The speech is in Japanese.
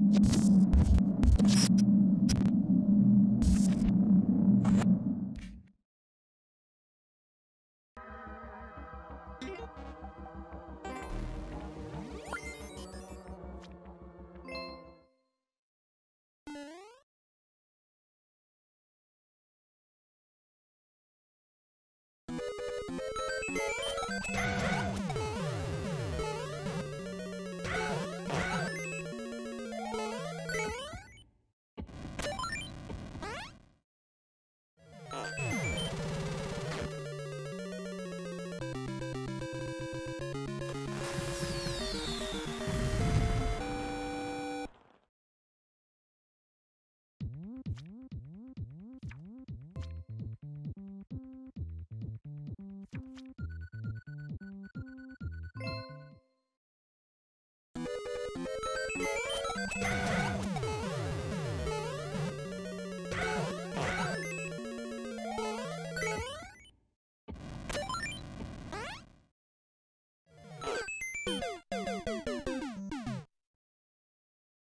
you Yeah!